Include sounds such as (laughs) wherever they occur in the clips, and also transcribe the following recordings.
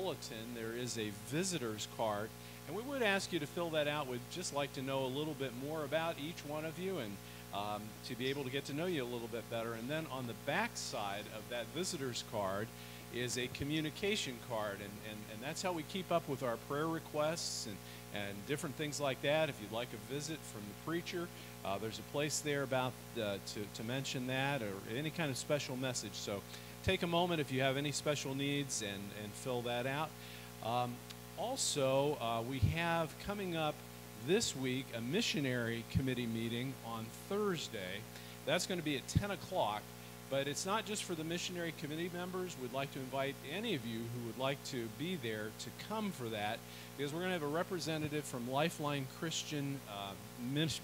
bulletin, there is a visitor's card. And we would ask you to fill that out. We'd just like to know a little bit more about each one of you and um, to be able to get to know you a little bit better. And then on the back side of that visitor's card is a communication card. And, and, and that's how we keep up with our prayer requests and, and different things like that. If you'd like a visit from the preacher, uh, there's a place there about uh, to, to mention that or any kind of special message. So take a moment if you have any special needs and, and fill that out. Um, also, uh, we have coming up this week a missionary committee meeting on Thursday. That's going to be at 10 o'clock, but it's not just for the missionary committee members. We'd like to invite any of you who would like to be there to come for that because we're going to have a representative from Lifeline Christian uh,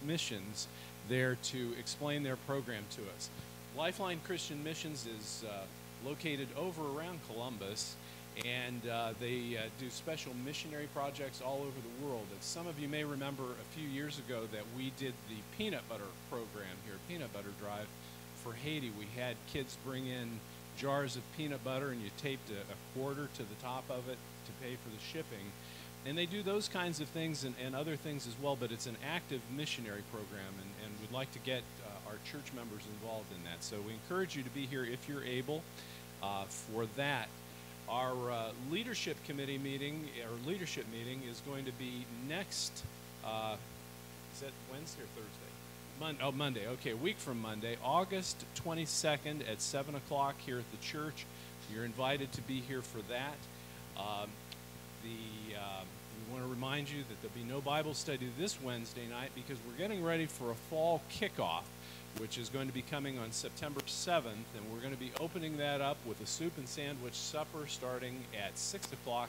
Missions there to explain their program to us. Lifeline Christian Missions is uh, located over around Columbus and uh, they uh, do special missionary projects all over the world. And some of you may remember a few years ago that we did the peanut butter program here, Peanut Butter Drive, for Haiti. We had kids bring in jars of peanut butter and you taped a, a quarter to the top of it to pay for the shipping. And they do those kinds of things and, and other things as well, but it's an active missionary program, and, and we'd like to get our church members involved in that. So we encourage you to be here if you're able uh, for that. Our uh, leadership committee meeting, or leadership meeting, is going to be next. Uh, is that Wednesday or Thursday? Mon- oh, Monday. Okay, a week from Monday, August 22nd at 7 o'clock here at the church. You're invited to be here for that. Um, the uh, we want to remind you that there'll be no Bible study this Wednesday night because we're getting ready for a fall kickoff which is going to be coming on September 7th, and we're going to be opening that up with a soup and sandwich supper starting at 6 o'clock,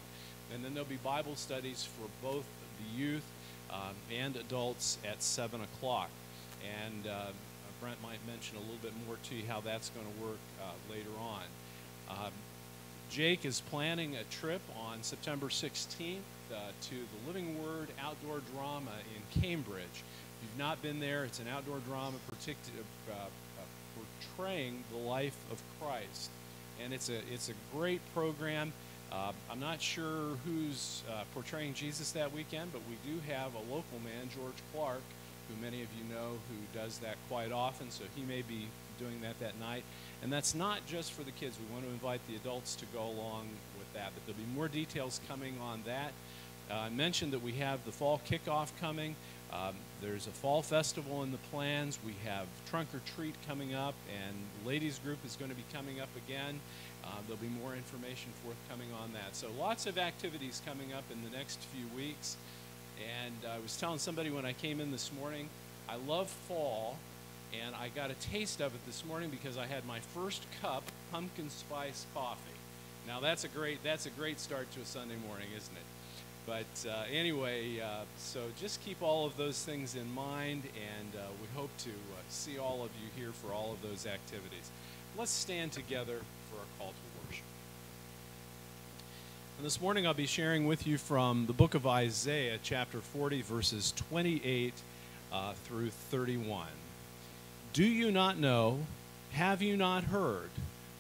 and then there'll be Bible studies for both the youth um, and adults at 7 o'clock. And uh, Brent might mention a little bit more to you how that's going to work uh, later on. Um, Jake is planning a trip on September 16th uh, to the Living Word Outdoor Drama in Cambridge you've not been there, it's an outdoor drama uh, uh, portraying the life of Christ. And it's a, it's a great program. Uh, I'm not sure who's uh, portraying Jesus that weekend, but we do have a local man, George Clark, who many of you know who does that quite often, so he may be doing that that night. And that's not just for the kids. We want to invite the adults to go along with that, but there'll be more details coming on that. Uh, I mentioned that we have the fall kickoff coming. Um, there's a fall festival in the plans. We have trunk or treat coming up, and ladies group is going to be coming up again. Uh, there'll be more information forthcoming on that. So lots of activities coming up in the next few weeks. And I was telling somebody when I came in this morning, I love fall, and I got a taste of it this morning because I had my first cup pumpkin spice coffee. Now that's a great that's a great start to a Sunday morning, isn't it? But uh, anyway, uh, so just keep all of those things in mind, and uh, we hope to uh, see all of you here for all of those activities. Let's stand together for our call to worship. And this morning I'll be sharing with you from the book of Isaiah, chapter 40, verses 28 uh, through 31. Do you not know? Have you not heard?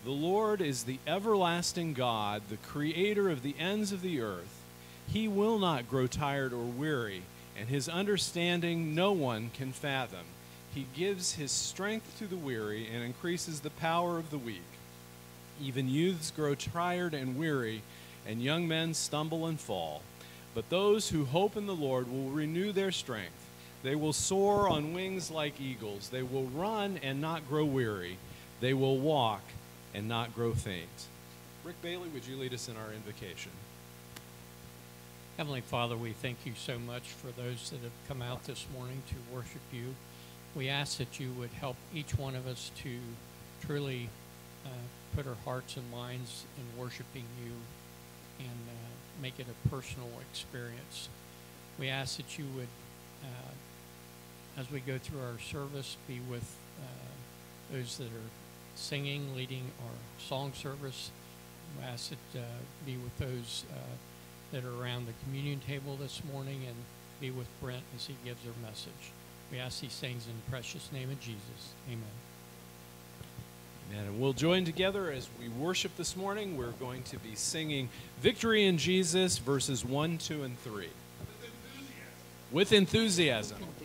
The Lord is the everlasting God, the creator of the ends of the earth. He will not grow tired or weary, and his understanding no one can fathom. He gives his strength to the weary and increases the power of the weak. Even youths grow tired and weary, and young men stumble and fall. But those who hope in the Lord will renew their strength. They will soar on wings like eagles. They will run and not grow weary. They will walk and not grow faint. Rick Bailey, would you lead us in our invocation? Heavenly Father, we thank you so much for those that have come out this morning to worship you. We ask that you would help each one of us to truly uh, put our hearts and minds in worshiping you and uh, make it a personal experience. We ask that you would, uh, as we go through our service, be with uh, those that are singing, leading our song service. We ask that uh, be with those uh, that are around the communion table this morning and be with Brent as he gives our message. We ask these things in the precious name of Jesus. Amen. And we'll join together as we worship this morning. We're going to be singing Victory in Jesus, verses 1, 2, and 3. With enthusiasm. I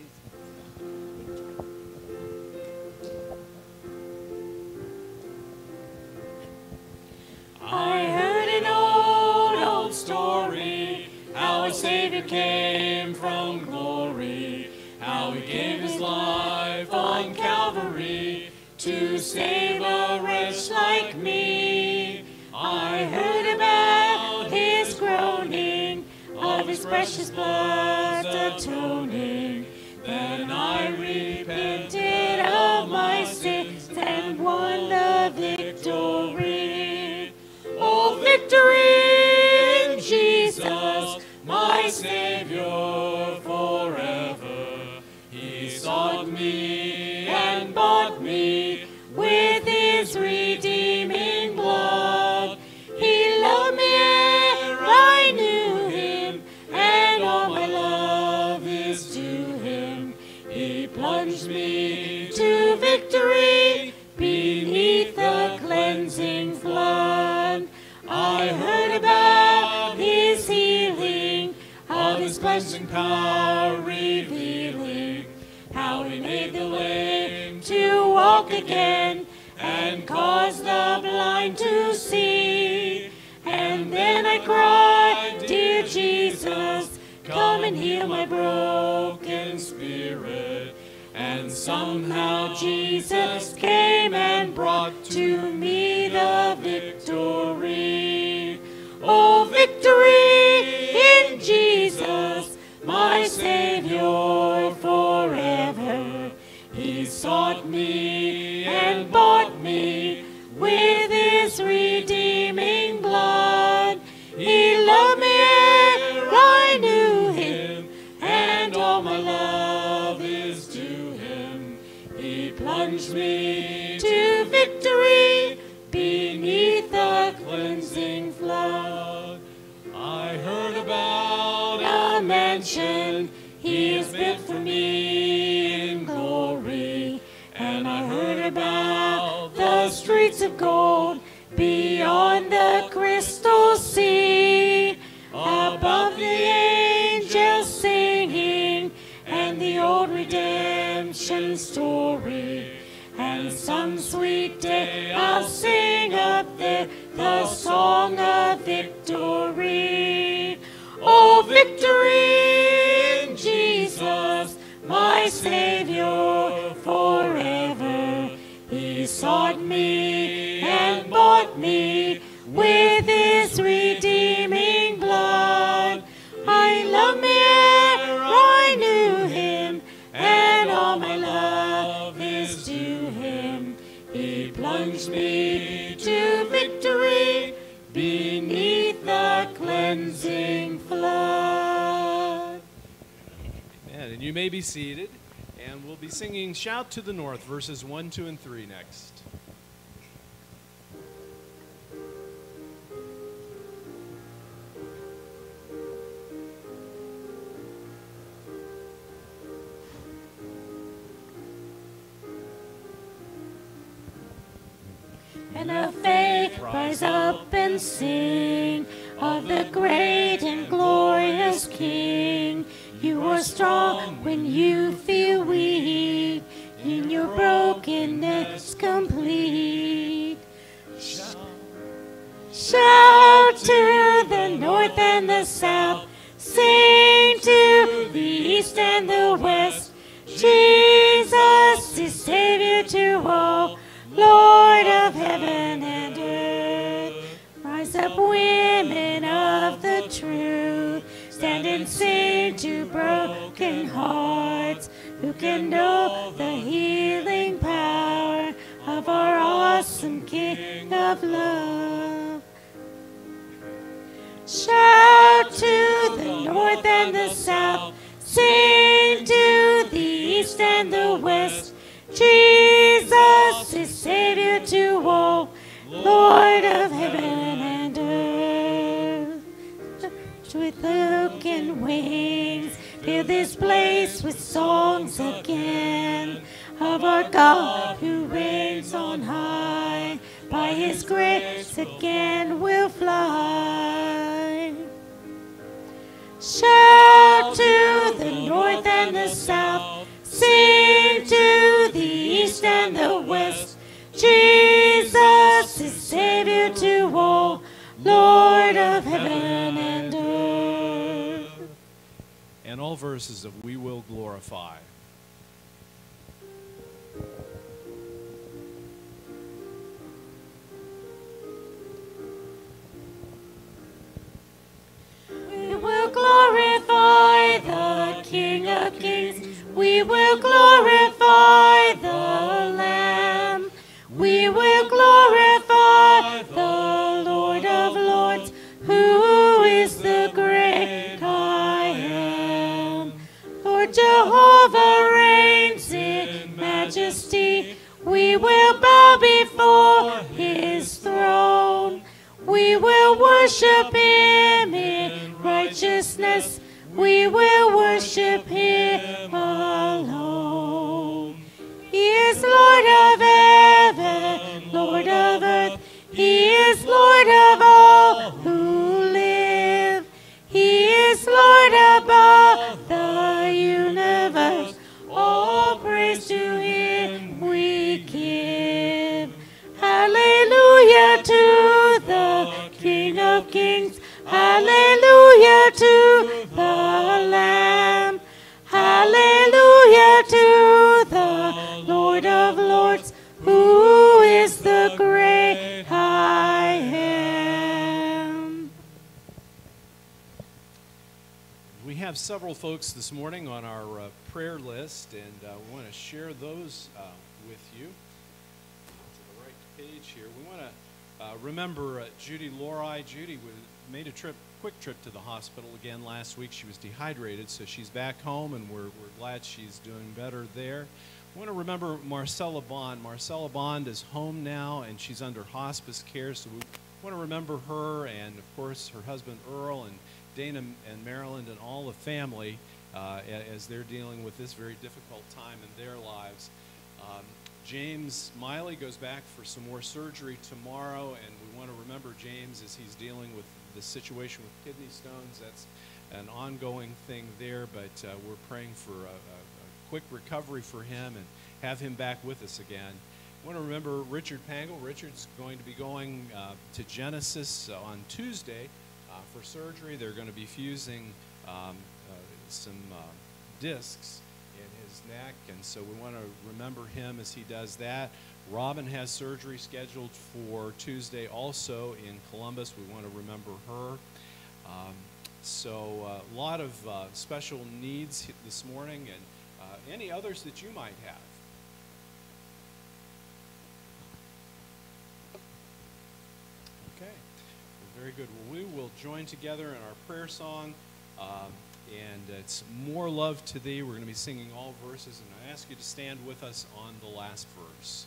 came from glory, how he gave his life on Calvary to save a wretch like me. I heard about his groaning, of his precious blood atoning. Then I repented of my sins and won the victory. Oh, victory He plunged me to victory beneath the cleansing flood. I heard about his healing, of his cleansing power revealing, how he made the lame to walk again, somehow Jesus came and brought to He plunged me to victory beneath the cleansing flood. Amen. And you may be seated. And we'll be singing Shout to the North, verses 1, 2, and 3 next. And sing of the great and glorious King. You are strong when you feel weak, in your brokenness complete. Shout to the north and the south, sing to the east and the west. Jesus know the healing power of our awesome King of love. Shout to the north and the south, sing to the east and the west. Jesus is Savior to all, Lord of heaven and earth. With hook wings, fill this place with songs again of our God who reigns on high. By his grace again we'll fly. Shout to the north and the south, sing to the east and the west. Jesus verses of We Will Glorify. Folks this morning on our uh, prayer list, and uh, we want to share those uh, with you. To the right page here, we want to uh, remember uh, Judy Lori. Judy made a trip, quick trip to the hospital again last week. She was dehydrated, so she's back home, and we're, we're glad she's doing better there. We want to remember Marcella Bond. Marcella Bond is home now, and she's under hospice care, so we want to remember her and, of course, her husband Earl and Dana and Maryland and all the family uh, as they're dealing with this very difficult time in their lives. Um, James Miley goes back for some more surgery tomorrow, and we want to remember James as he's dealing with the situation with kidney stones. That's an ongoing thing there, but uh, we're praying for a, a, a quick recovery for him and have him back with us again. I want to remember Richard Pangle. Richard's going to be going uh, to Genesis uh, on Tuesday for surgery. They're going to be fusing um, uh, some uh, discs in his neck, and so we want to remember him as he does that. Robin has surgery scheduled for Tuesday also in Columbus. We want to remember her. Um, so a lot of uh, special needs this morning, and uh, any others that you might have. Very good. Well, we will join together in our prayer song, um, and it's More Love to Thee. We're going to be singing all verses, and I ask you to stand with us on the last verse.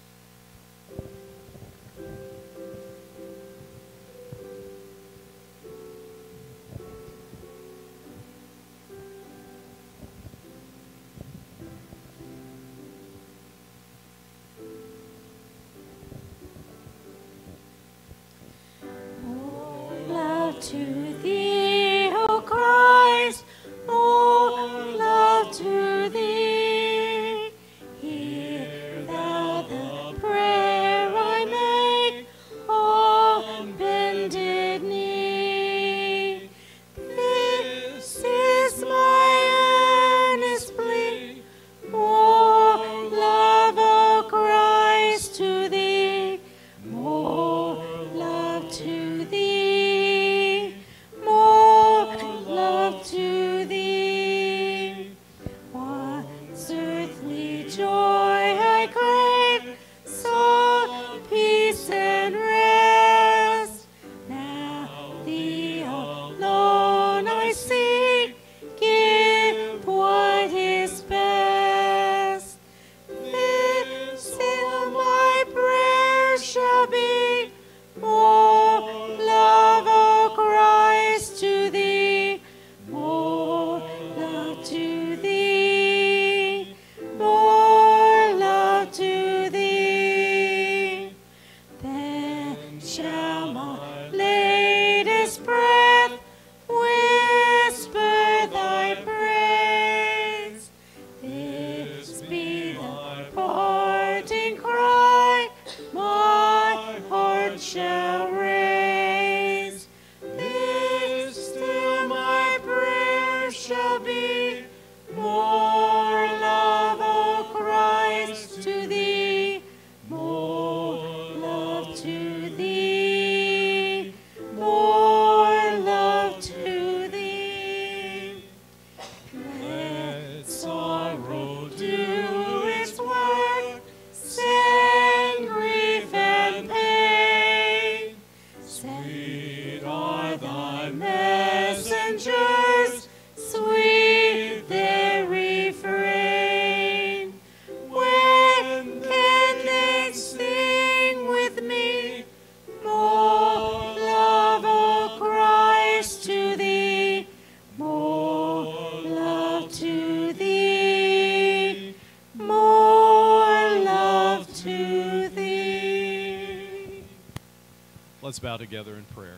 Bow together in prayer.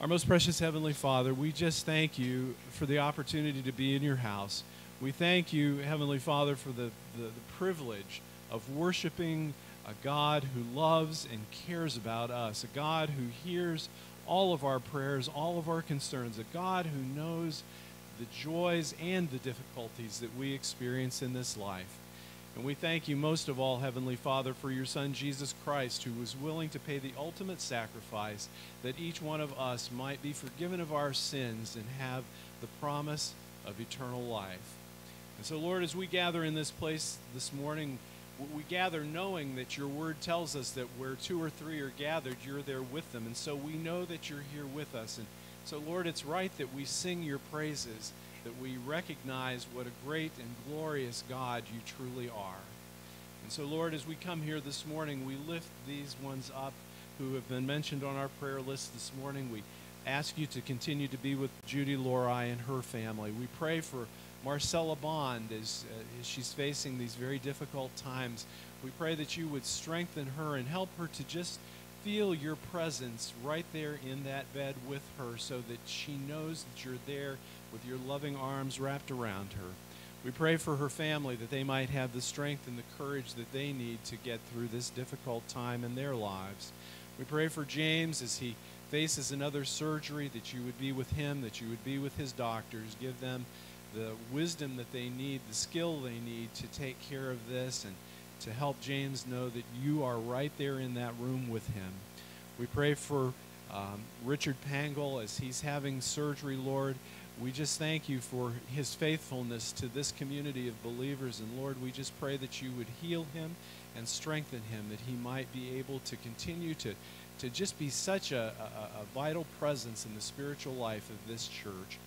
Our most precious Heavenly Father, we just thank you for the opportunity to be in your house. We thank you, Heavenly Father, for the, the, the privilege of worshiping a God who loves and cares about us, a God who hears all of our prayers, all of our concerns, a God who knows the joys and the difficulties that we experience in this life. And we thank you most of all, Heavenly Father, for your Son, Jesus Christ, who was willing to pay the ultimate sacrifice that each one of us might be forgiven of our sins and have the promise of eternal life. And so, Lord, as we gather in this place this morning, we gather knowing that your word tells us that where two or three are gathered, you're there with them. And so we know that you're here with us. And so, Lord, it's right that we sing your praises that we recognize what a great and glorious God you truly are. And so, Lord, as we come here this morning, we lift these ones up who have been mentioned on our prayer list this morning. We ask you to continue to be with Judy Lorai and her family. We pray for Marcella Bond as, uh, as she's facing these very difficult times. We pray that you would strengthen her and help her to just feel your presence right there in that bed with her so that she knows that you're there with your loving arms wrapped around her. We pray for her family that they might have the strength and the courage that they need to get through this difficult time in their lives. We pray for James as he faces another surgery that you would be with him, that you would be with his doctors, give them the wisdom that they need, the skill they need to take care of this and to help James know that you are right there in that room with him. We pray for um, Richard Pangle as he's having surgery, Lord. We just thank you for his faithfulness to this community of believers. And Lord, we just pray that you would heal him and strengthen him, that he might be able to continue to, to just be such a, a, a vital presence in the spiritual life of this church.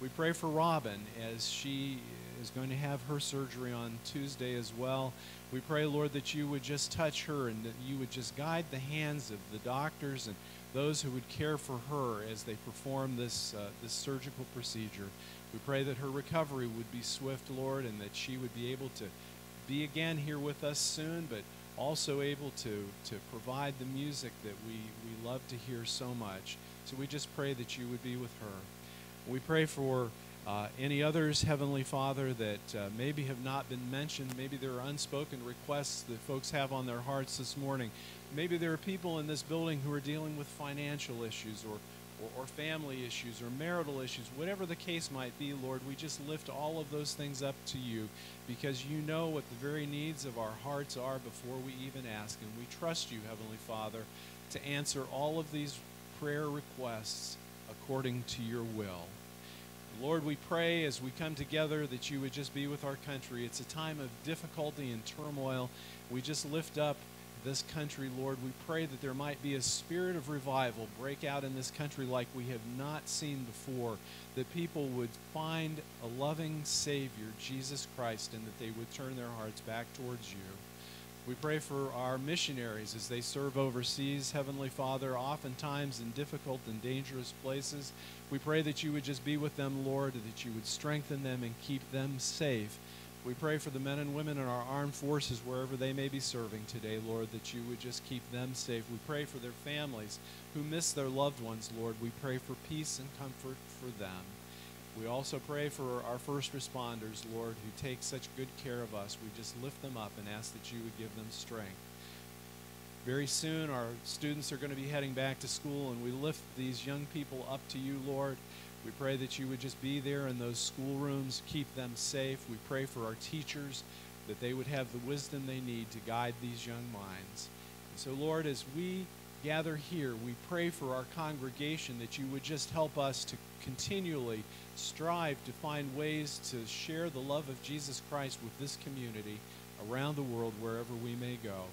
We pray for Robin as she is going to have her surgery on Tuesday as well. We pray, Lord, that you would just touch her and that you would just guide the hands of the doctors and those who would care for her as they perform this, uh, this surgical procedure. We pray that her recovery would be swift, Lord, and that she would be able to be again here with us soon, but also able to, to provide the music that we, we love to hear so much. So we just pray that you would be with her. We pray for uh, any others, Heavenly Father, that uh, maybe have not been mentioned. Maybe there are unspoken requests that folks have on their hearts this morning. Maybe there are people in this building who are dealing with financial issues or, or, or family issues or marital issues. Whatever the case might be, Lord, we just lift all of those things up to you because you know what the very needs of our hearts are before we even ask. And we trust you, Heavenly Father, to answer all of these prayer requests according to your will. Lord, we pray as we come together that you would just be with our country. It's a time of difficulty and turmoil. We just lift up this country, Lord. We pray that there might be a spirit of revival break out in this country like we have not seen before, that people would find a loving Savior, Jesus Christ, and that they would turn their hearts back towards you. We pray for our missionaries as they serve overseas, Heavenly Father, oftentimes in difficult and dangerous places. We pray that you would just be with them, Lord, that you would strengthen them and keep them safe. We pray for the men and women in our armed forces, wherever they may be serving today, Lord, that you would just keep them safe. We pray for their families who miss their loved ones, Lord. We pray for peace and comfort for them. We also pray for our first responders, Lord, who take such good care of us. We just lift them up and ask that you would give them strength. Very soon, our students are going to be heading back to school, and we lift these young people up to you, Lord. We pray that you would just be there in those schoolrooms, keep them safe. We pray for our teachers, that they would have the wisdom they need to guide these young minds. And so, Lord, as we gather here, we pray for our congregation that you would just help us to continually strive to find ways to share the love of Jesus Christ with this community around the world wherever we may go.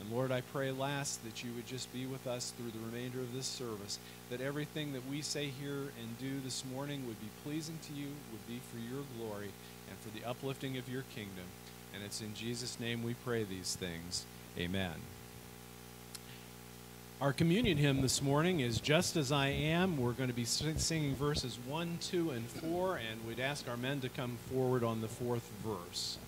And Lord, I pray last that you would just be with us through the remainder of this service, that everything that we say here and do this morning would be pleasing to you, would be for your glory, and for the uplifting of your kingdom. And it's in Jesus' name we pray these things. Amen. Our communion hymn this morning is Just As I Am. We're going to be singing verses 1, 2, and 4, and we'd ask our men to come forward on the fourth verse.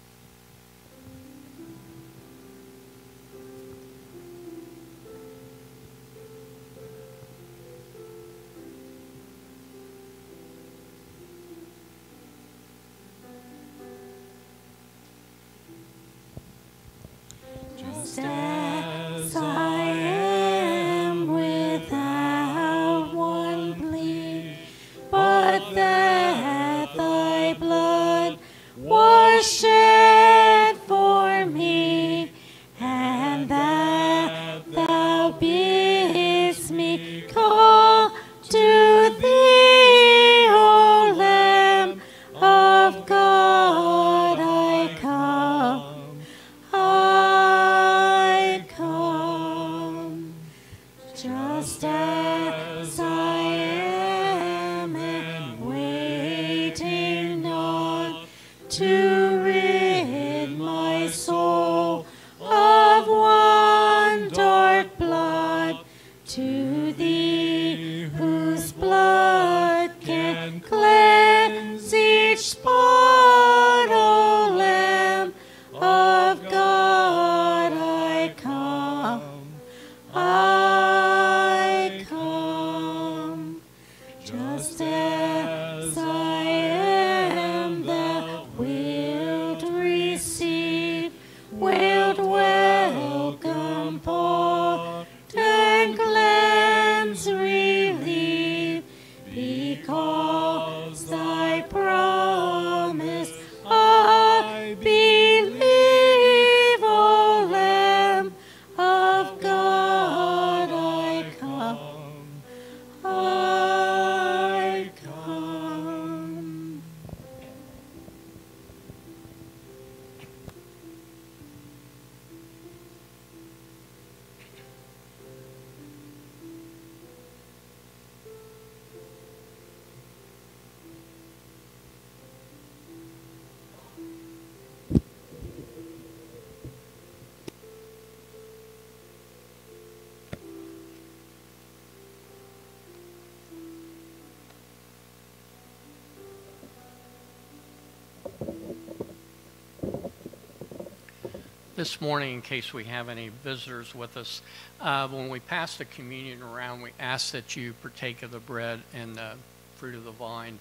This morning, in case we have any visitors with us, uh, when we pass the communion around, we ask that you partake of the bread and the fruit of the vine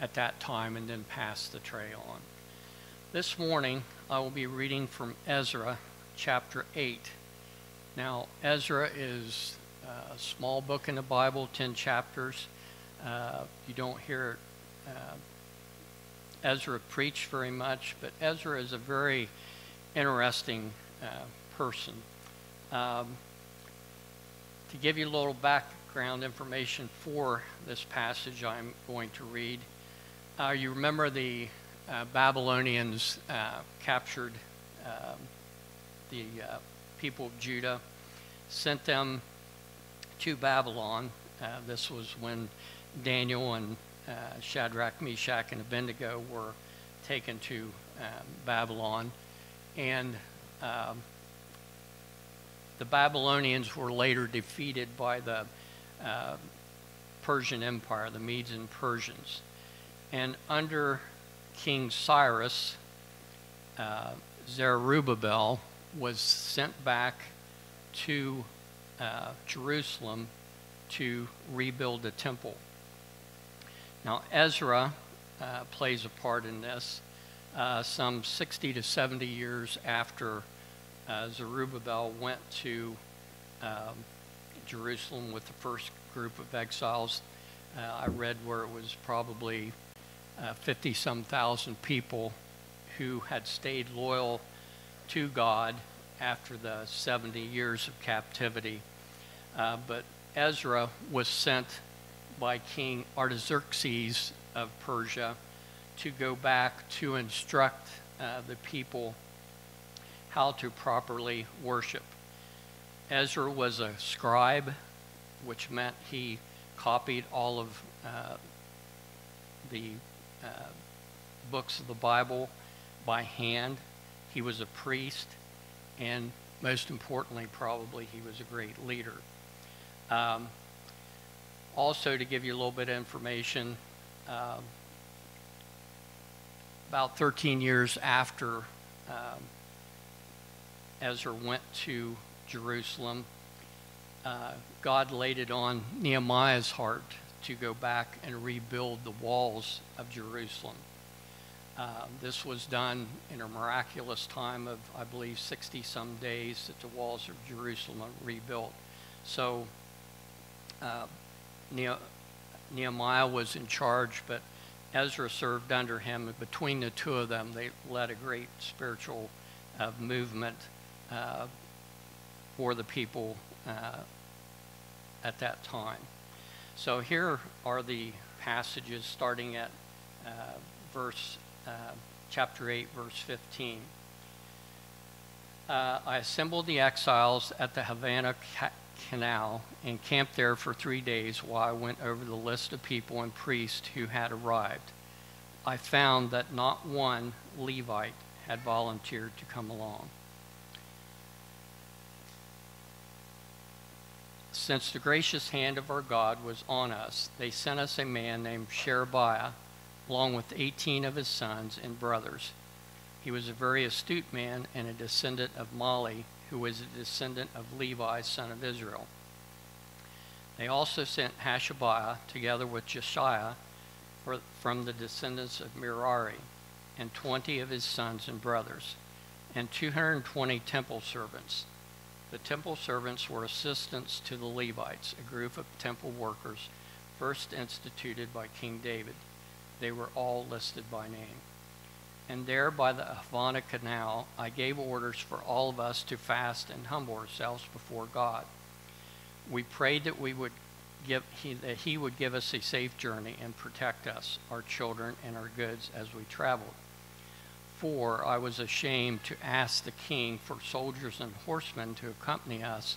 at that time and then pass the tray on. This morning, I will be reading from Ezra chapter 8. Now, Ezra is a small book in the Bible, 10 chapters. Uh, you don't hear uh, Ezra preach very much, but Ezra is a very interesting uh, person. Um, to give you a little background information for this passage I'm going to read, uh, you remember the uh, Babylonians uh, captured um, the uh, people of Judah, sent them to Babylon. Uh, this was when Daniel and Shadrach, Meshach, and Abednego were taken to um, Babylon and um, the Babylonians were later defeated by the uh, Persian Empire, the Medes and Persians. And under King Cyrus, uh, Zerubbabel was sent back to uh, Jerusalem to rebuild the temple. Now, Ezra uh, plays a part in this uh, some 60 to 70 years after uh, Zerubbabel went to um, Jerusalem with the first group of exiles. Uh, I read where it was probably 50 some thousand people who had stayed loyal to God after the 70 years of captivity. Uh, but Ezra was sent by King Artaxerxes of Persia to go back to instruct uh, the people how to properly worship. Ezra was a scribe, which meant he copied all of uh, the uh, books of the Bible by hand. He was a priest, and most importantly, probably, he was a great leader. Um, also, to give you a little bit of information, um, about 13 years after um, Ezra went to Jerusalem, uh, God laid it on Nehemiah's heart to go back and rebuild the walls of Jerusalem. Uh, this was done in a miraculous time of, I believe, 60 some days that the walls of Jerusalem were rebuilt. So uh, Nehemiah was in charge, but Ezra served under him. And between the two of them, they led a great spiritual uh, movement uh, for the people uh, at that time. So here are the passages starting at uh, verse uh, chapter 8, verse 15. Uh, I assembled the exiles at the Ahava Canal and camped there for three days while I went over the list of people and priests who had arrived. I found that not one Levite had volunteered to come along. Since the gracious hand of our God was on us, they sent us a man named Sherebiah, along with 18 of his sons and brothers. He was a very astute man and a descendant of Mahli, who was a descendant of Levi, son of Israel. They also sent Hashabiah together with Josiah from the descendants of Merari, and 20 of his sons and brothers, and 220 temple servants. The temple servants were assistants to the Levites, a group of temple workers first instituted by King David. They were all listed by name. And there by the Ahava Canal, I gave orders for all of us to fast and humble ourselves before God. We prayed that we would give he, that he would give us a safe journey and protect us, our children, and our goods as we traveled. For I was ashamed to ask the king for soldiers and horsemen to accompany us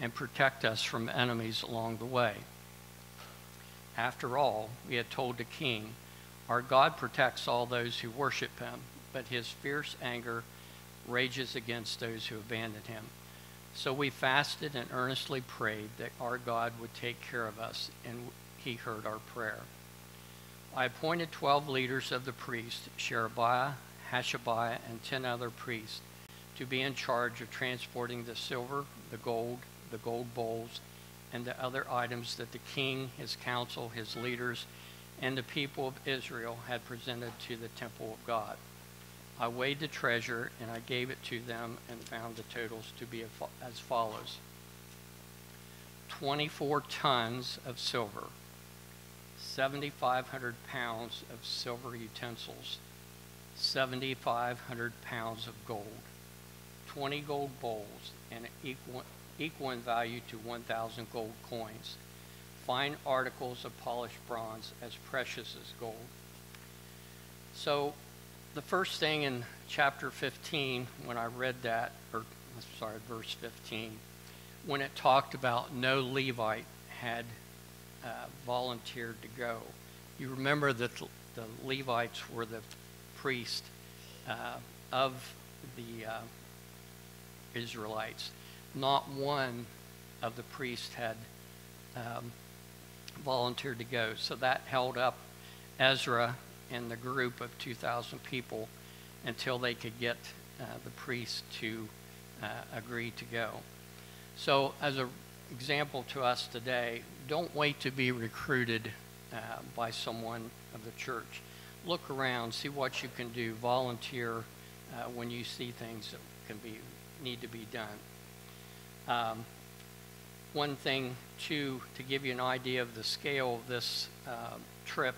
and protect us from enemies along the way. After all, we had told the king our God protects all those who worship him, but his fierce anger rages against those who abandon him. So we fasted and earnestly prayed that our God would take care of us, and he heard our prayer. I appointed 12 leaders of the priests, Sherebiah, Hashabiah, and 10 other priests, to be in charge of transporting the silver, the gold, the gold bowls, and the other items that the king, his council, his leaders, and the people of Israel had presented to the temple of God. I weighed the treasure and I gave it to them and found the totals to be as follows 24 tons of silver, 7,500 pounds of silver utensils, 7,500 pounds of gold, 20 gold bowls, and equal, equal in value to 1,000 gold coins fine articles of polished bronze as precious as gold. So, the first thing in chapter 15, when I read that, or sorry, verse 15, when it talked about no Levite had uh, volunteered to go, you remember that the Levites were the priest uh, of the uh, Israelites. Not one of the priests had um, volunteered to go. So that held up Ezra and the group of 2,000 people until they could get uh, the priest to uh, agree to go. So, as an example to us today, don't wait to be recruited uh, by someone of the church. Look around, see what you can do, volunteer uh, when you see things that can be need to be done. Um, one thing, to give you an idea of the scale of this uh, trip,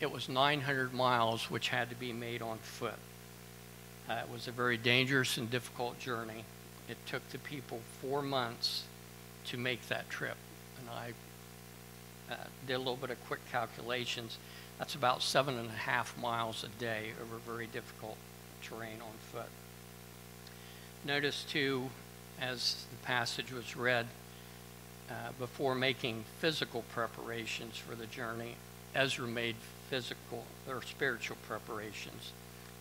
it was 900 miles, which had to be made on foot. Uh, it was a very dangerous and difficult journey. It took the people four months to make that trip. And I uh, did a little bit of quick calculations. That's about seven and a half miles a day over very difficult terrain on foot. Notice, too, as the passage was read, uh, before making physical preparations for the journey, Ezra made physical or spiritual preparations.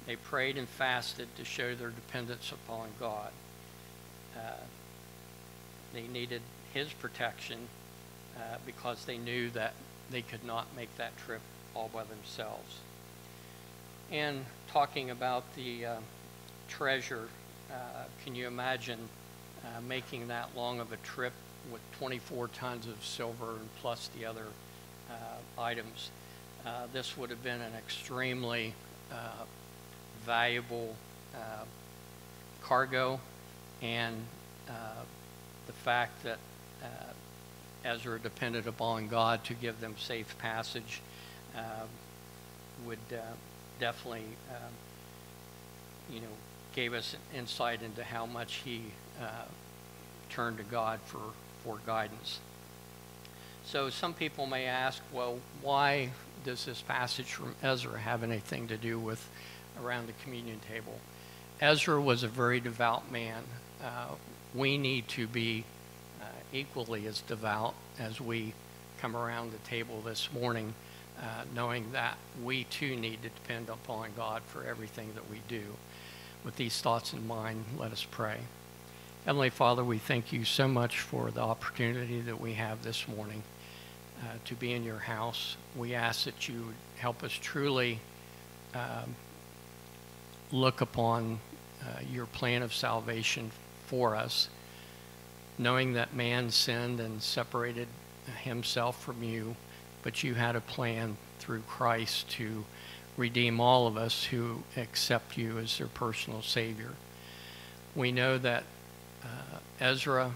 They prayed and fasted to show their dependence upon God. Uh, they needed his protection uh, because they knew that they could not make that trip all by themselves. And talking about the uh, treasure, uh, can you imagine uh, making that long of a trip with 24 tons of silver and plus the other uh, items? Uh, this would have been an extremely uh, valuable cargo, and the fact that Ezra depended upon God to give them safe passage uh, would uh, definitely, um, you know, gave us insight into how much he uh, turned to God for, for guidance. So some people may ask, well, why does this passage from Ezra have anything to do with around the communion table? Ezra was a very devout man. Uh, we need to be uh, equally as devout as we come around the table this morning, uh, knowing that we too need to depend upon God for everything that we do. With these thoughts in mind, let us pray. Heavenly Father, we thank you so much for the opportunity that we have this morning uh, to be in your house. We ask that you help us truly um, look upon uh, your plan of salvation for us knowing that man sinned and separated himself from you, but you had a plan through Christ to redeem all of us who accept you as their personal Savior. We know that uh, Ezra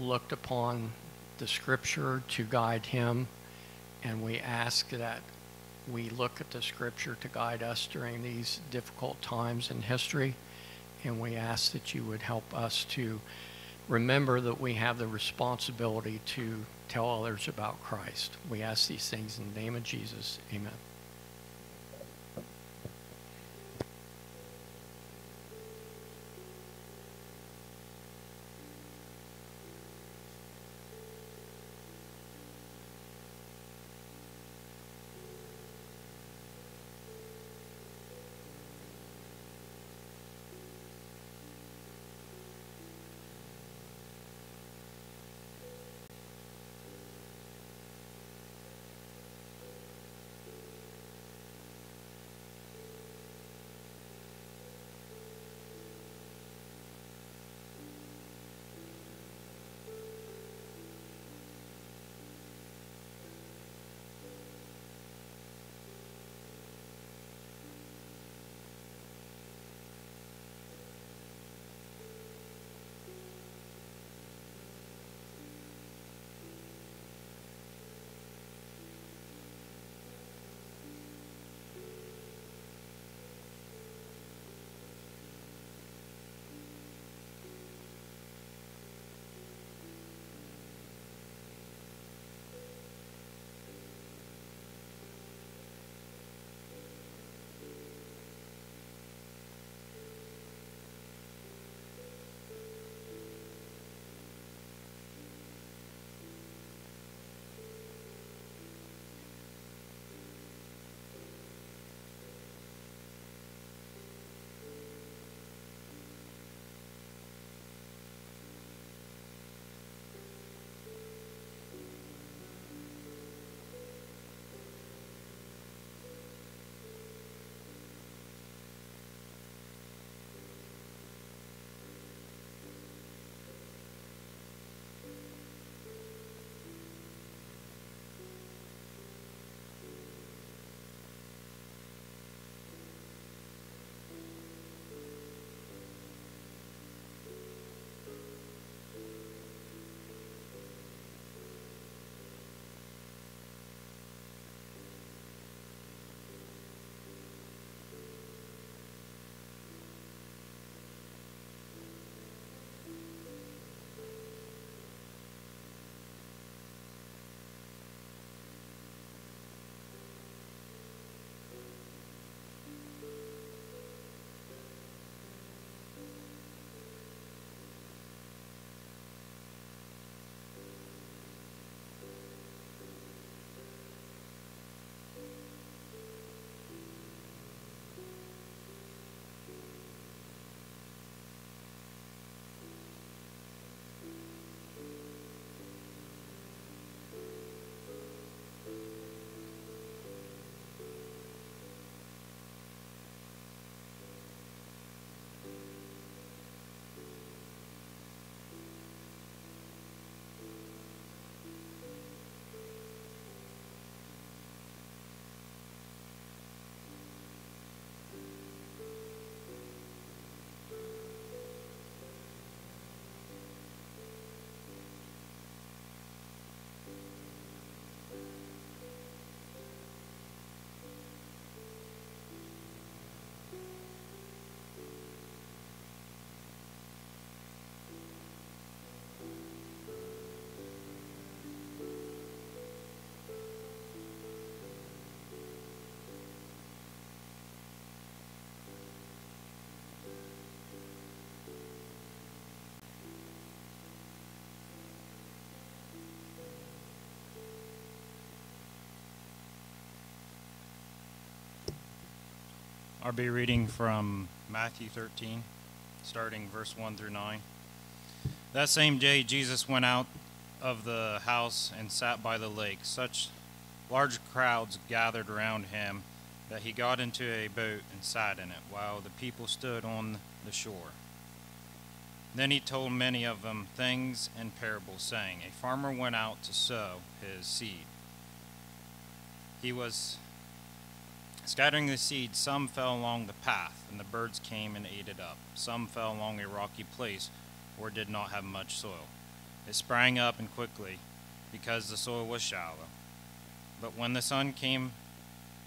looked upon the Scripture to guide him, and we ask that we look at the Scripture to guide us during these difficult times in history, and we ask that you would help us to remember that we have the responsibility to tell others about Christ. We ask these things in the name of Jesus. Amen. I'll be reading from Matthew 13, starting verse 1 through 9. That same day, Jesus went out of the house and sat by the lake. Such large crowds gathered around him that he got into a boat and sat in it, while the people stood on the shore. Then he told many of them things in parables, saying, A farmer went out to sow his seed. He was scattering the seed, some fell along the path, and the birds came and ate it up. Some fell along a rocky place where did not have much soil. It sprang up and quickly, because the soil was shallow. But when the sun came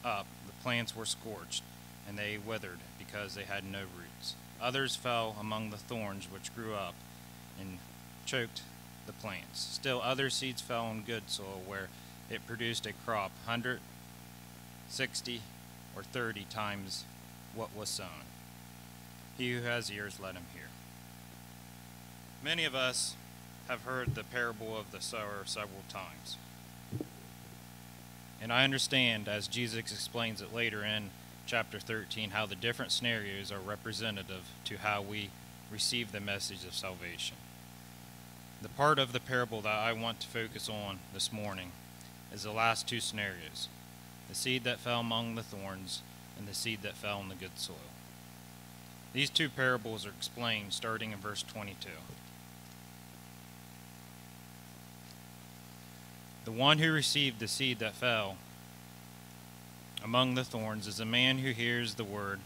up, the plants were scorched, and they withered, because they had no roots. Others fell among the thorns which grew up and choked the plants. Still other seeds fell on good soil, where it produced a crop, hundred, sixty, or thirty times what was sown. He who has ears, let him hear. Many of us have heard the parable of the sower several times. And I understand, as Jesus explains it later in chapter 13, how the different scenarios are representative to how we receive the message of salvation. The part of the parable that I want to focus on this morning is the last two scenarios the seed that fell among the thorns and the seed that fell in the good soil. These two parables are explained starting in verse 22. The one who received the seed that fell among the thorns is a man who hears the word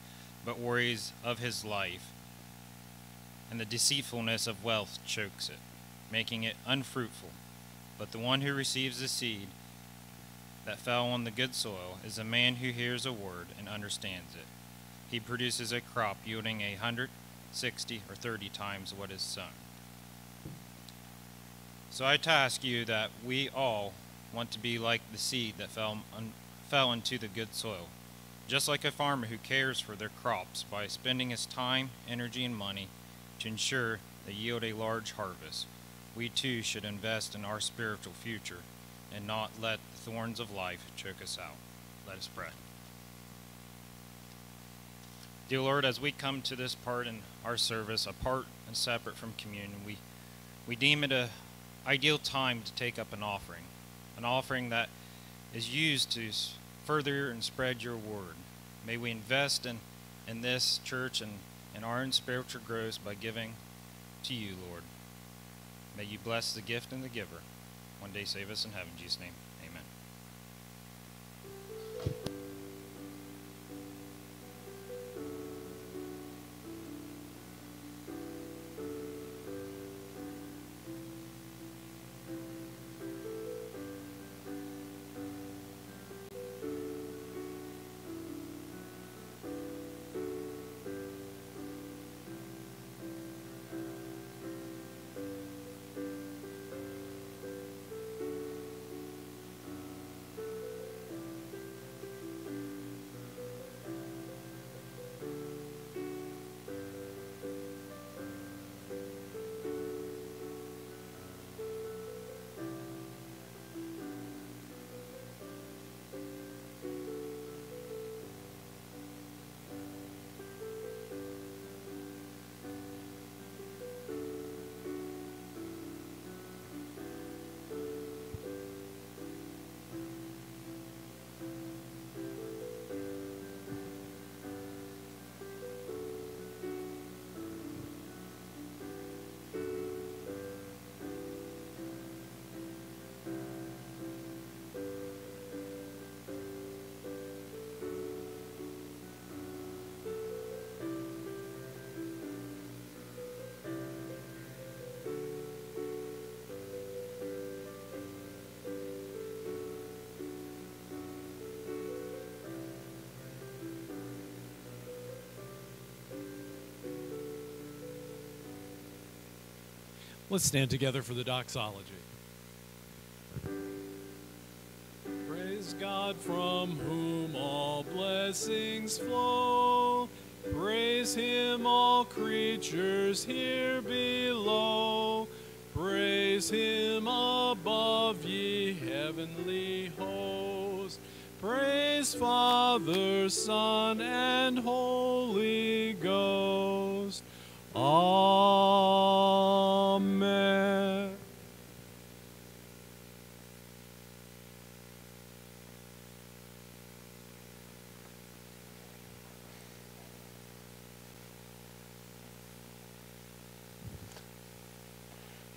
but worries of his life, and the deceitfulness of wealth chokes it, making it unfruitful. But the one who receives the seed that fell on the good soil is a man who hears a word and understands it. He produces a crop yielding a hundred, sixty, or thirty times what is sown. So I task you that we all want to be like the seed that fell, un, fell into the good soil. Just like a farmer who cares for their crops by spending his time, energy, and money to ensure they yield a large harvest, we too should invest in our spiritual future and not let the thorns of life choke us out. Let us pray. Dear Lord, as we come to this part in our service, apart and separate from communion, we, we deem it a ideal time to take up an offering, an offering that is used to further and spread your word. May we invest in, in this church and in our own spiritual growth by giving to you, Lord. May you bless the gift and the giver. One day save us in heaven. Jesus' name. Let's stand together for the doxology. Praise God from whom all blessings flow. Praise Him, all creatures here below. Praise Him above, ye heavenly hosts. Praise Father, Son, and Holy Ghost. Amen.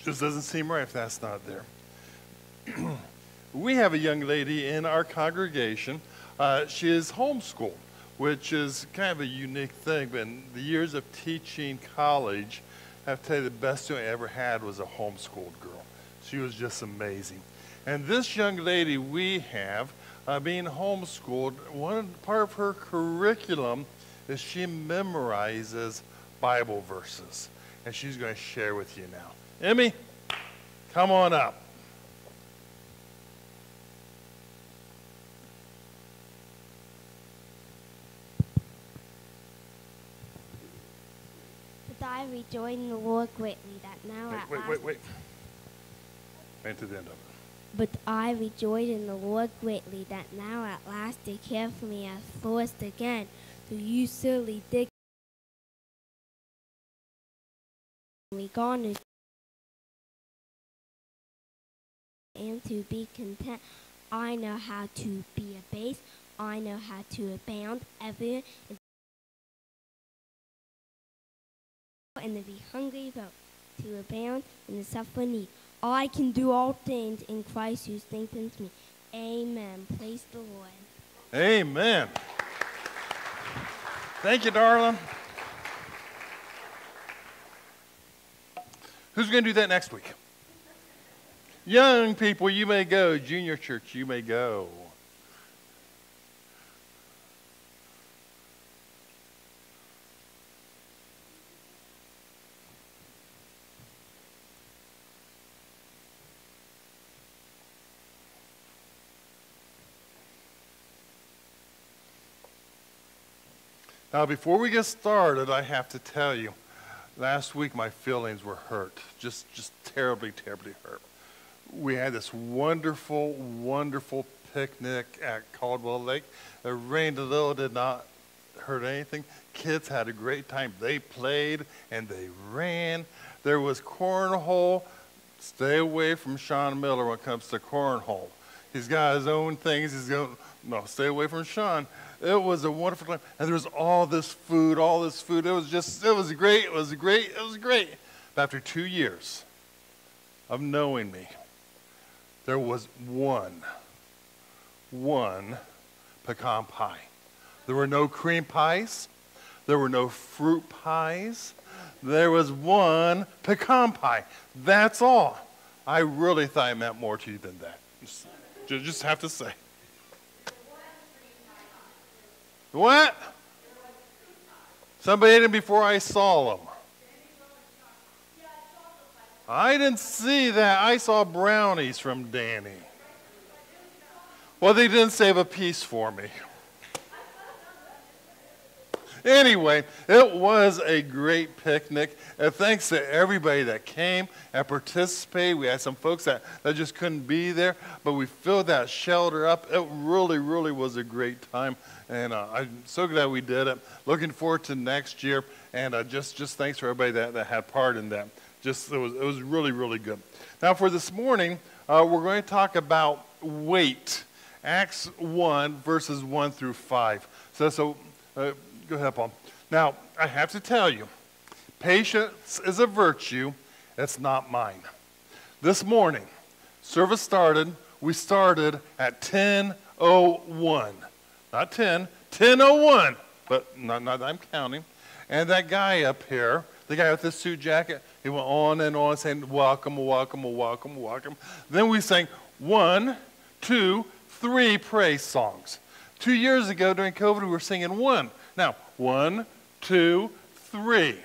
Just doesn't seem right if that's not there. (clears throat) we have a young lady in our congregation. Uh, she is homeschooled, which is kind of a unique thing. But in the years of teaching college, I have to tell you the best student I ever had was a homeschooled girl. She was just amazing. And this young lady we have, uh, being homeschooled, one part of her curriculum is she memorizes Bible verses. And she's going to share with you now. Emmy, come on up. But I rejoin the Lord greatly that now Wait, at wait, last. wait, wait. Wait to the end of it. But I rejoice in the Lord greatly that now at last they care for me as first again. Do you certainly dig me gone and to be content. I know how to be abased. I know how to abound. Everyone and to be hungry, but to abound and to suffer need. I can do all things in Christ who strengthens me. Amen. Praise the Lord. Amen. Thank you, darling. Who's going to do that next week? Young people, you may go. Junior church, you may go. Now, before we get started, I have to tell you, last week my feelings were hurt, just, just terribly, terribly hurt. We had this wonderful, wonderful picnic at Caldwell Lake. It rained a little, did not hurt anything. Kids had a great time. They played and they ran. There was cornhole. Stay away from Sean Miller when it comes to cornhole. He's got his own things. He's going, no, stay away from Sean. It was a wonderful time. And there was all this food, all this food. It was just, it was great. It was great. It was great. But after two years of knowing me, there was one, one pecan pie. There were no cream pies. There were no fruit pies. There was one pecan pie. That's all. I really thought it meant more to you than that. Just, just have to say. What? Somebody ate them before I saw them. I didn't see that. I saw brownies from Danny. Well, they didn't save a piece for me. Anyway, it was a great picnic. And thanks to everybody that came and participated. We had some folks that, that just couldn't be there, but we filled that shelter up. It really, really was a great time. And uh, I'm so glad we did it. Looking forward to next year. And uh, just, just thanks for everybody that, that had part in that. Just it was, it was really, really good. Now, for this morning, uh, we're going to talk about weight. Acts 1, verses 1 through 5. So, so uh, go ahead, Paul. Now, I have to tell you, patience is a virtue. It's not mine. This morning, service started. We started at 10:01, not 10, 10:01, but not, not I'm counting. And that guy up here, the guy with the suit jacket, he went on and on saying, "Welcome, welcome, welcome, welcome." Then we sang one, two, three praise songs. Two years ago during COVID, we were singing one. Now, one, two, three.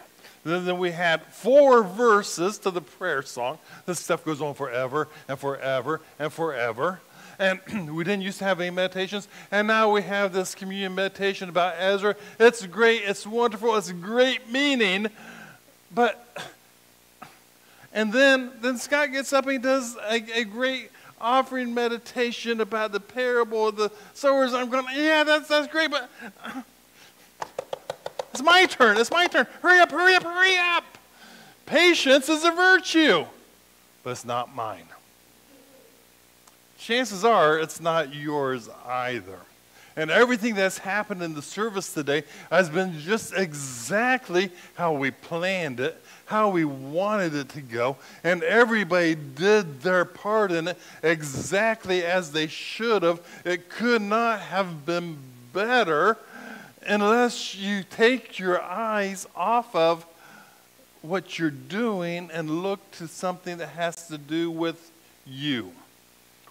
Then, then we had four verses to the prayer song. This stuff goes on forever and forever and forever. And (clears throat) we didn't used to have any meditations, and now we have this communion meditation about Ezra. It's great, it's wonderful, it's great meaning. But, and then, then Scott gets up and he does a, a great offering meditation about the parable of the sowers. I'm going, yeah, that's, that's great, but (clears throat) it's my turn. It's my turn. Hurry up, hurry up, hurry up. Patience is a virtue, but it's not mine. Chances are it's not yours either. And everything that's happened in the service today has been just exactly how we planned it, how we wanted it to go, and everybody did their part in it exactly as they should have. It could not have been better unless you take your eyes off of what you're doing and look to something that has to do with you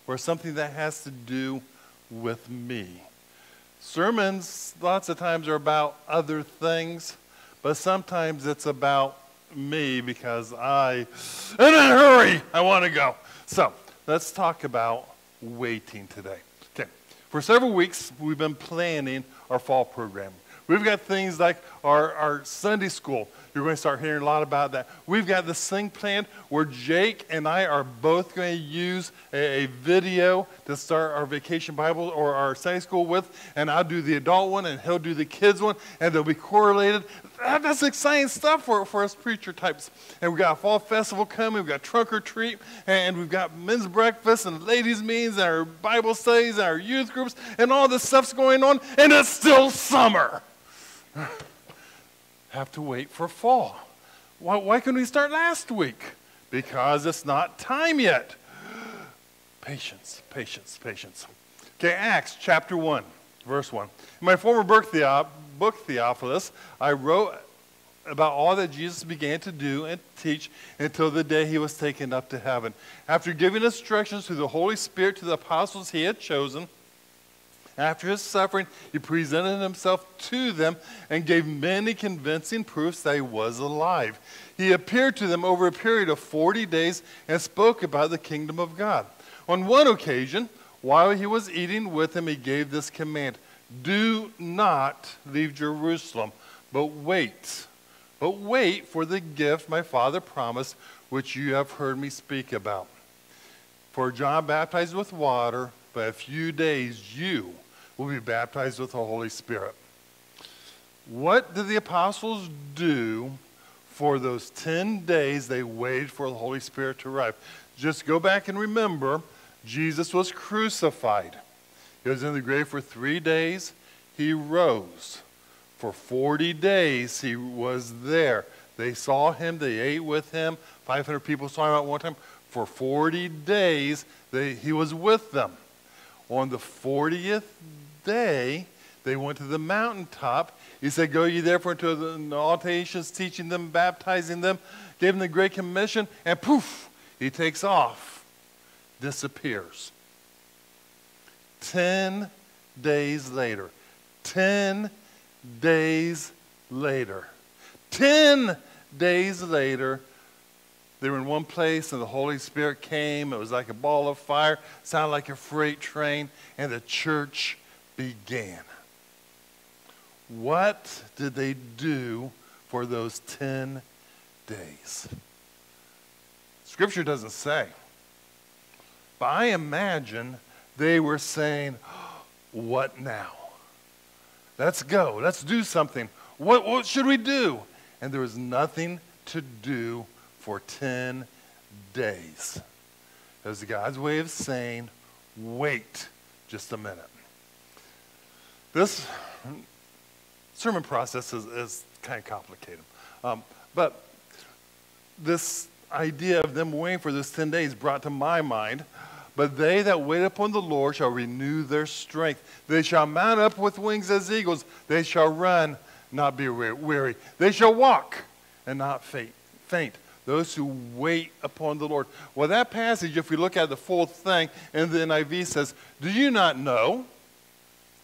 or something that has to do with me. Sermons, lots of times, are about other things, but sometimes it's about me because I, in a hurry, I want to go. So let's talk about waiting today. Okay, for several weeks, we've been planning our fall program. We've got things like our, our Sunday school. You're going to start hearing a lot about that. We've got this thing planned where Jake and I are both going to use a, a, video to start our vacation Bible or our Sunday school with, and I'll do the adult one and he'll do the kids one, and they'll be correlated. That, that's exciting stuff for, for us preacher types. And we've got a fall festival coming, we've got trunk or treat, and we've got men's breakfast and ladies' meetings and our Bible studies and our youth groups, and all this stuff's going on, and it's still summer (laughs) have to wait for fall. Why, why couldn't we start last week? Because it's not time yet. (gasps) Patience, patience, patience. Okay, Acts chapter 1, verse 1. In my former book, Theophilus, I wrote about all that Jesus began to do and teach until the day he was taken up to heaven. After giving instructions through the Holy Spirit to the apostles he had chosen, after his suffering, he presented himself to them and gave many convincing proofs that he was alive. He appeared to them over a period of 40 days and spoke about the kingdom of God. On one occasion, while he was eating with them, he gave this command Do not leave Jerusalem, but wait. But wait for the gift my father promised, which you have heard me speak about. For John baptized with water, but a few days you will be baptized with the Holy Spirit. What did the apostles do for those 10 days they waited for the Holy Spirit to arrive? Just go back and remember Jesus was crucified. He was in the grave for three days. He rose. For 40 days, he was there. They saw him, they ate with him. 500 people saw him at one time. For 40 days, they, he was with them. On the 40th day, they went to the mountaintop. He said, Go ye therefore to the, all nations, teaching them, baptizing them, gave them the Great Commission, and poof, he takes off, disappears. Ten days later, ten days later, ten days later, they were in one place and the Holy Spirit came. It was like a ball of fire, sounded like a freight train, and the church began. What did they do for those 10 days? Scripture doesn't say. But I imagine they were saying, What now? Let's go. Let's do something. What, what should we do? And there was nothing to do for 10 days. It was God's way of saying, Wait just a minute. This sermon process is, is kind of complicated. Um, but this idea of them waiting for this 10 days brought to my mind, but they that wait upon the Lord shall renew their strength. They shall mount up with wings as eagles. They shall run, not be weary. They shall walk and not faint. Those who wait upon the Lord. Well, that passage, if we look at the full thing and the NIV says, Do you not know?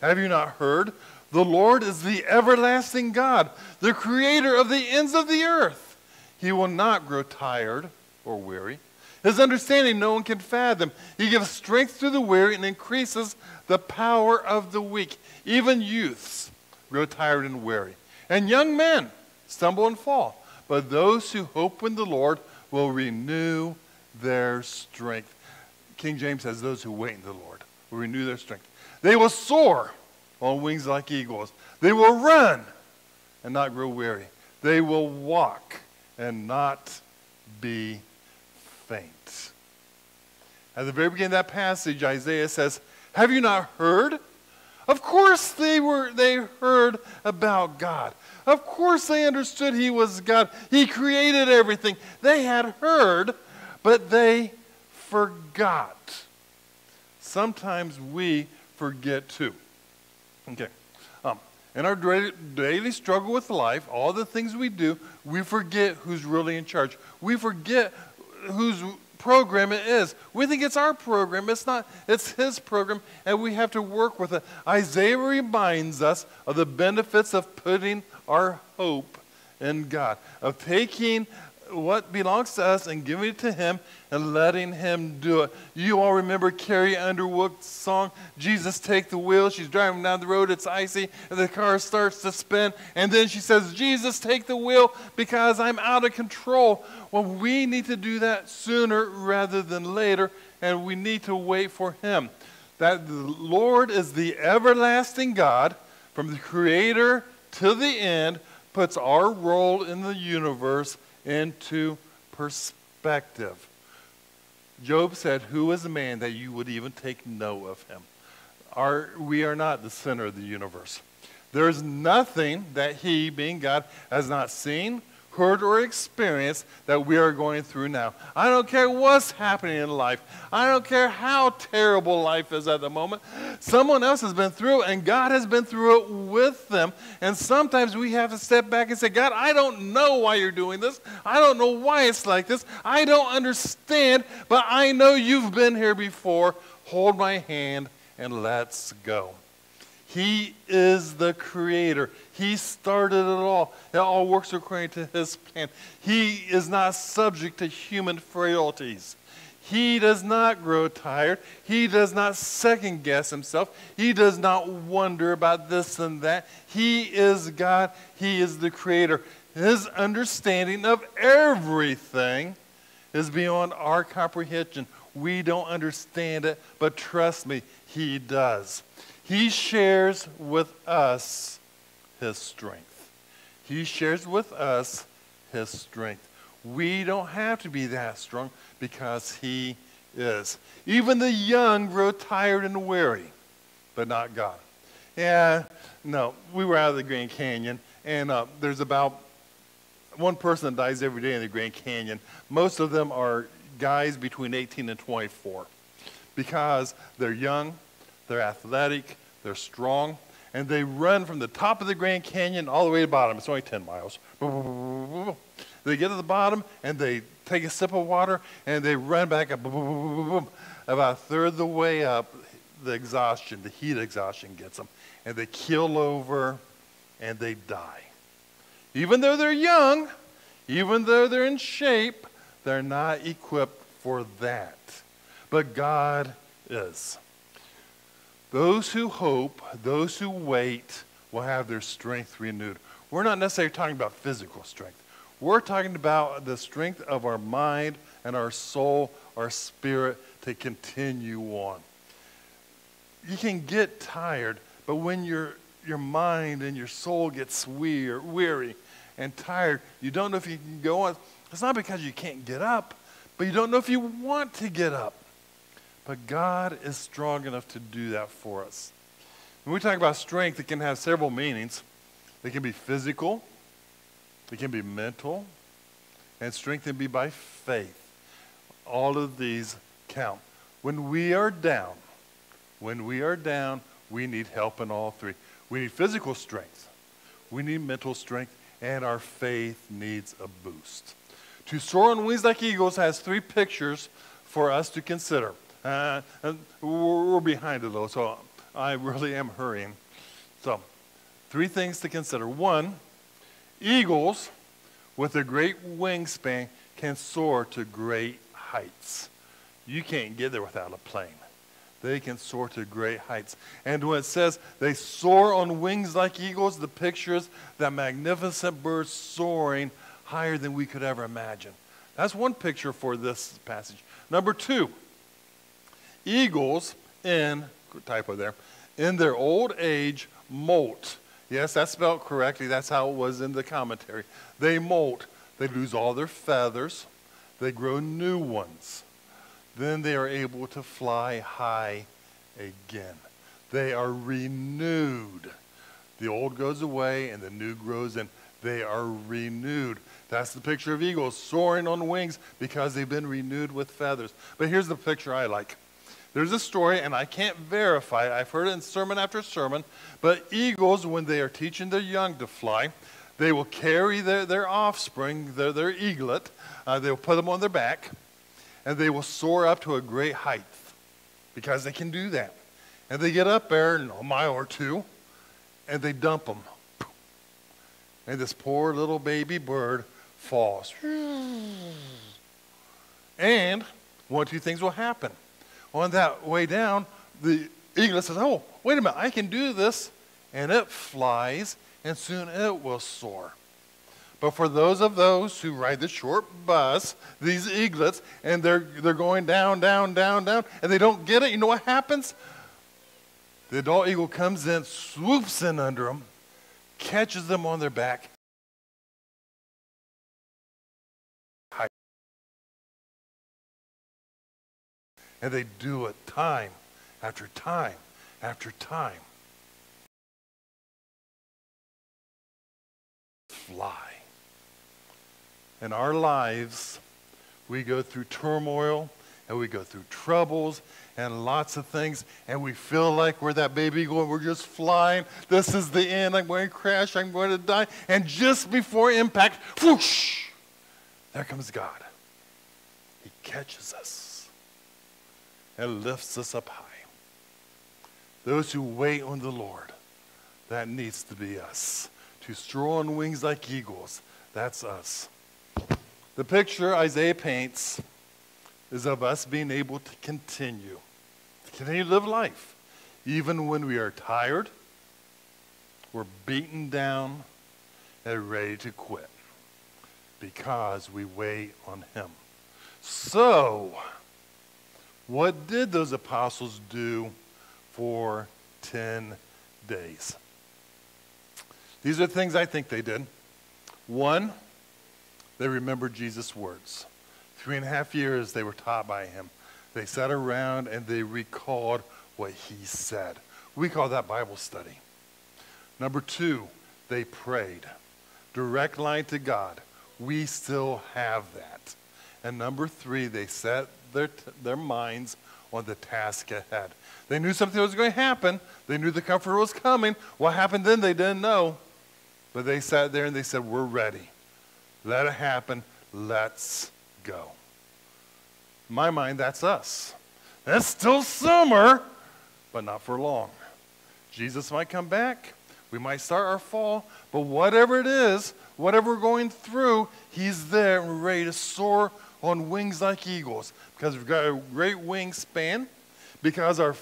Have you not heard? The Lord is the everlasting God, the creator of the ends of the earth. He will not grow tired or weary. His understanding no one can fathom. He gives strength to the weary and increases the power of the weak. Even youths grow tired and weary, and young men stumble and fall. But those who hope in the Lord will renew their strength. King James says, those who wait in the Lord will renew their strength. They will soar on wings like eagles. They will run and not grow weary. They will walk and not be faint. At the very beginning of that passage, Isaiah says, Have you not heard? Of course they were they heard about God. Of course they understood he was God. He created everything. They had heard, but they forgot. Sometimes we forget too. Okay. Um, in our daily struggle with life, all the things we do, we forget who's really in charge. We forget whose program it is. We think it's our program. It's not, it's his program, and we have to work with it. Isaiah reminds us of the benefits of putting our hope in God, of taking what belongs to us and giving it to Him and letting Him do it. You all remember Carrie Underwood's song, Jesus Take the Wheel. She's driving down the road, it's icy, and the car starts to spin. And then she says, Jesus, take the wheel because I'm out of control. Well, we need to do that sooner rather than later, and we need to wait for Him. That the Lord is the everlasting God from the Creator to the end, puts our role in the universe into perspective. Job said, Who is a man that you would even take note of him? Our, we are not the center of the universe. There is nothing that he, being God, has not seen, heard or experienced that we are going through now. I don't care what's happening in life. I don't care how terrible life is at the moment. Someone else has been through it, and God has been through it with them. And sometimes we have to step back and say, God, I don't know why you're doing this. I don't know why it's like this. I don't understand, but I know you've been here before. Hold my hand and let's go. He is the creator. He started it all. It all works according to his plan. He is not subject to human frailties. He does not grow tired. He does not second guess himself. He does not wonder about this and that. He is God. He is the creator. His understanding of everything is beyond our comprehension. We don't understand it, but trust me, He does. He shares with us his strength. He shares with us his strength. We don't have to be that strong because he is. Even the young grow tired and weary, but not God. Yeah, no, we were out of the Grand Canyon, and uh, there's about one person that dies every day in the Grand Canyon. Most of them are guys between 18 and 24 because they're young, they're athletic, they're strong, and they run from the top of the Grand Canyon all the way to the bottom. It's only 10 miles. They get to the bottom and they take a sip of water and they run back up. About a third of the way up, the exhaustion, the heat exhaustion gets them, and they keel over and they die. Even though they're young, even though they're in shape, they're not equipped for that. But God is. Those who hope, those who wait, will have their strength renewed. We're not necessarily talking about physical strength. We're talking about the strength of our mind and our soul, our spirit to continue on. You can get tired, but when your, your mind and your soul gets weir, weary and tired, you don't know if you can go on. It's not because you can't get up, but you don't know if you want to get up. But God is strong enough to do that for us. When we talk about strength, it can have several meanings. It can be physical, it can be mental, and strength can be by faith. All of these count. When we are down, when we are down, we need help in all three. We need physical strength, we need mental strength, and our faith needs a boost. To soar on wings like eagles has three pictures for us to consider. Uh, we're behind a little, so I really am hurrying. So, three things to consider. One, eagles with a great wingspan can soar to great heights. You can't get there without a plane. They can soar to great heights. And when it says they soar on wings like eagles, the picture is that magnificent bird soaring higher than we could ever imagine. That's one picture for this passage. Number two, Eagles in, typo there, in their old age molt. Yes, that's spelled correctly. That's how it was in the commentary. They molt. They lose all their feathers. They grow new ones. Then they are able to fly high again. They are renewed. The old goes away and the new grows in. They are renewed. That's the picture of eagles soaring on wings because they've been renewed with feathers. But here's the picture I like. There's a story, and I can't verify it. I've heard it in sermon after sermon. But eagles, when they are teaching their young to fly, they will carry their, their offspring, their, their eaglet, uh, they will put them on their back, and they will soar up to a great height because they can do that. And they get up there a mile or two, and they dump them. And this poor little baby bird falls. And one or two things will happen. On that way down, the eaglet says, Oh, wait a minute, I can do this. And it flies, and soon it will soar. But for those of those who ride the short bus, these eaglets, and they're, they're going down, down, down, down, and they don't get it, you know what happens? The adult eagle comes in, swoops in under them, catches them on their back, And they do it time after time after time. Fly. In our lives, we go through turmoil and we go through troubles and lots of things, and we feel like we're that baby going, we're just flying. This is the end. I'm going to crash. I'm going to die. And just before impact, whoosh, there comes God. He catches us and lifts us up high. Those who wait on the Lord, that needs to be us. To soar on wings like eagles, that's us. The picture Isaiah paints is of us being able to continue, to continue to live life, even when we are tired, we're beaten down, and ready to quit, because we wait on Him. So, what did those apostles do for 10 days? These are things I think they did. One, they remembered Jesus' words. Three and a half years they were taught by him. They sat around and they recalled what he said. We call that Bible study. Number two, they prayed. Direct line to God. We still have that. And number three, they set their, their minds on the task ahead. They knew something was going to happen. They knew the comforter was coming. What happened then, they didn't know. But they sat there and they said, We're ready. Let it happen. Let's go. In my mind, that's us. It's still summer, but not for long. Jesus might come back. We might start our fall, but whatever it is, whatever we're going through, He's there and we're ready to soar on wings like eagles because we've got a great wingspan, because our,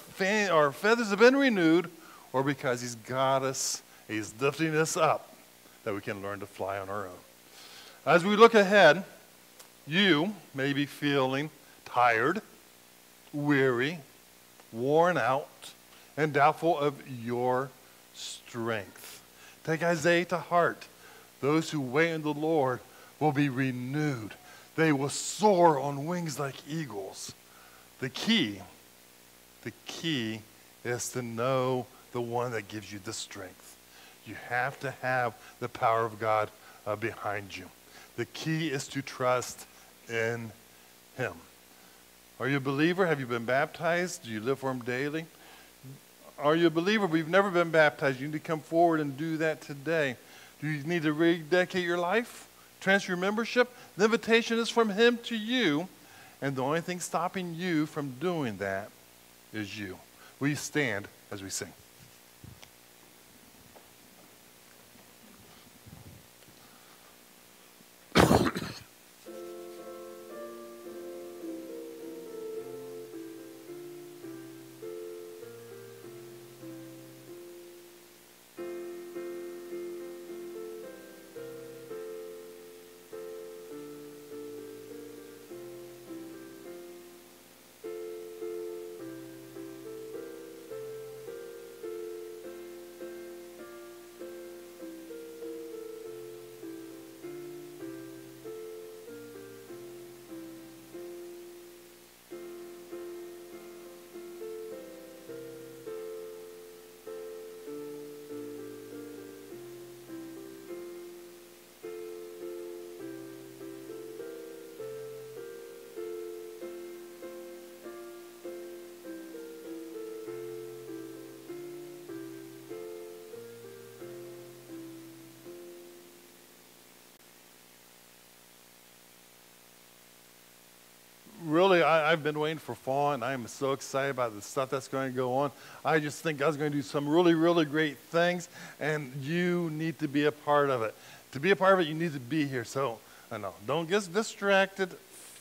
our feathers have been renewed, or because He's got us, He's lifting us up that we can learn to fly on our own. As we look ahead, you may be feeling tired, weary, worn out, and doubtful of your strength. Take Isaiah to heart. Those who wait in the Lord will be renewed. They will soar on wings like eagles. The key, the key is to know the one that gives you the strength. You have to have the power of God uh, behind you. The key is to trust in Him. Are you a believer? Have you been baptized? Do you live for Him daily? Are you a believer but you've never been baptized? You need to come forward and do that today. Do you need to rededicate your life? Transfer your membership. The invitation is from Him to you, and the only thing stopping you from doing that is you. We stand as we sing? I've been waiting for fall, and I'm so excited about the stuff that's going to go on. I just think God's going to do some really, really great things, and you need to be a part of it. To be a part of it, you need to be here. So, I know, don't get distracted.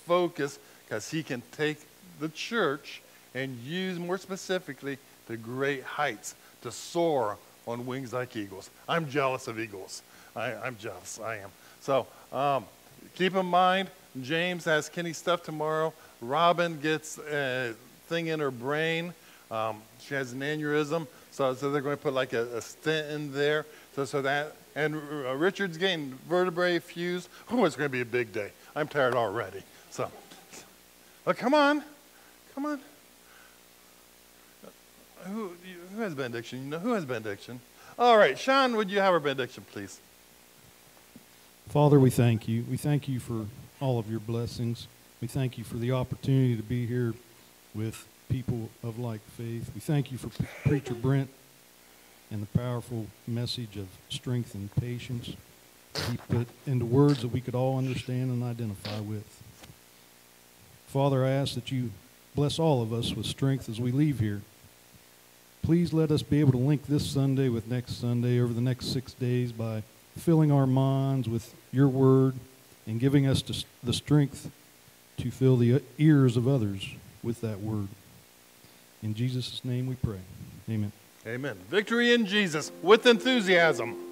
Focus, because He can take the church and use more specifically to great heights, to soar on wings like eagles. I'm jealous of eagles. I, am jealous. I am. So um, keep in mind, James has Kenny stuff tomorrow. Robin gets a thing in her brain. Um, she has an aneurysm, so, so they're going to put like a, a stent in there. So, so that, and uh, Richard's getting vertebrae fused. Oh, it's going to be a big day. I'm tired already. So, oh, come on, come on. Who, who has benediction? You know who has benediction? All right, Sean, would you have our benediction, please? Father, we thank you. We thank you for all of your blessings. We thank you for the opportunity to be here with people of like faith. We thank you for Preacher Brent and the powerful message of strength and patience he put into words that we could all understand and identify with. Father, I ask that you bless all of us with strength as we leave here. Please let us be able to link this Sunday with next Sunday over the next six days by filling our minds with your word and giving us the strength to fill the ears of others with that word. In Jesus' name we pray. Amen. Amen. Victory in Jesus with enthusiasm.